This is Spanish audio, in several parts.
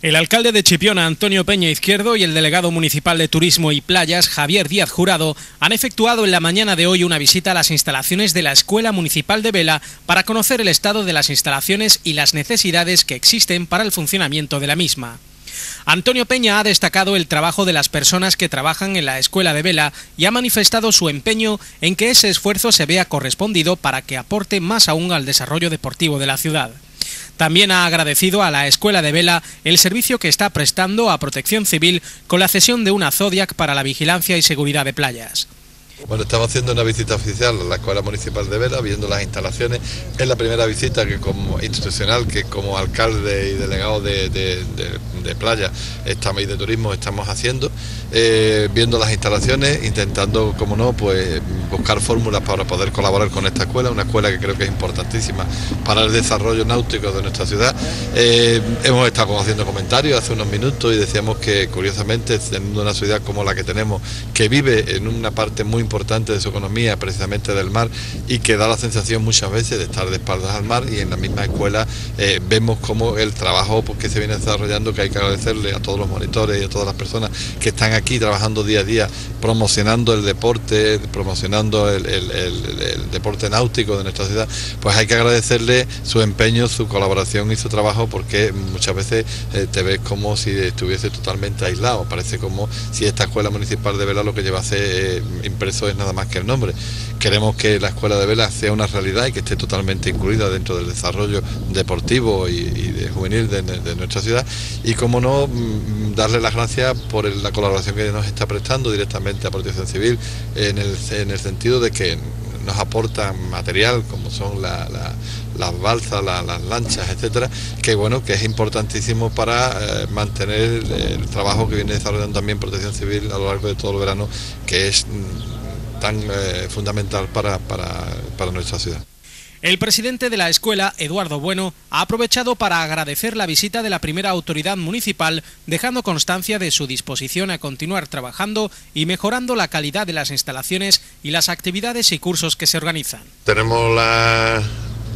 El alcalde de Chipiona, Antonio Peña Izquierdo, y el delegado municipal de Turismo y Playas, Javier Díaz Jurado, han efectuado en la mañana de hoy una visita a las instalaciones de la Escuela Municipal de Vela para conocer el estado de las instalaciones y las necesidades que existen para el funcionamiento de la misma. Antonio Peña ha destacado el trabajo de las personas que trabajan en la Escuela de Vela y ha manifestado su empeño en que ese esfuerzo se vea correspondido para que aporte más aún al desarrollo deportivo de la ciudad. También ha agradecido a la Escuela de Vela el servicio que está prestando a Protección Civil con la cesión de una Zodiac para la vigilancia y seguridad de playas. Bueno, estamos haciendo una visita oficial a la Escuela Municipal de Vela, viendo las instalaciones. Es la primera visita que como institucional, que como alcalde y delegado de, playa estamos, y de turismo estamos haciendo, eh, viendo las instalaciones, intentando, como no, pues buscar fórmulas para poder colaborar con esta escuela, una escuela que creo que es importantísima para el desarrollo náutico de nuestra ciudad. Eh, hemos estado haciendo comentarios hace unos minutos y decíamos que curiosamente, teniendo una ciudad como la que tenemos, que vive en una parte muy importante de su economía, precisamente del mar, y que da la sensación muchas veces de estar de espaldas al mar y en la misma escuela eh, vemos como el trabajo pues, que se viene desarrollando, que hay que agradecerle a todos los monitores y a todas las personas que están aquí trabajando día a día, promocionando el deporte, promocionando el, deporte náutico de nuestra ciudad, pues hay que agradecerle su empeño, su colaboración y su trabajo porque muchas veces eh, te ves como si estuviese totalmente aislado, parece como si esta escuela municipal de vela lo que lleva a hacer eh, impreso es nada más que el nombre. Queremos que la escuela de vela sea una realidad y que esté totalmente incluida dentro del desarrollo deportivo y, de juvenil de, nuestra ciudad. Y como no mm, darle las gracias por la colaboración que nos está prestando directamente a Protección Civil en el, en el sentido de que nos aportan material como son las balsas, las lanchas, etcétera, que bueno, que es importantísimo para eh, mantener el trabajo que viene desarrollando también Protección Civil a lo largo de todo el verano, que es mm, tan eh, fundamental para, para nuestra ciudad. El presidente de la escuela, Eduardo Bueno, ha aprovechado para agradecer la visita de la primera autoridad municipal, dejando constancia de su disposición a continuar trabajando y mejorando la calidad de las instalaciones y las actividades y cursos que se organizan. Tenemos la,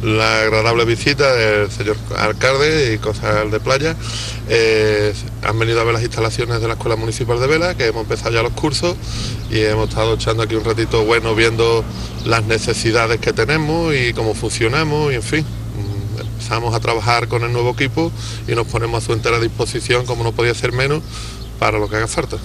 la agradable visita del señor alcalde y concejal de playa. Eh, han venido a ver las instalaciones de la Escuela Municipal de Vela, que hemos empezado ya los cursos y hemos estado echando aquí un ratito bueno viendo las necesidades que tenemos y cómo funcionamos y en fin. Mm, empezamos a trabajar con el nuevo equipo y nos ponemos a su entera disposición, como no podía ser menos, para lo que haga falta.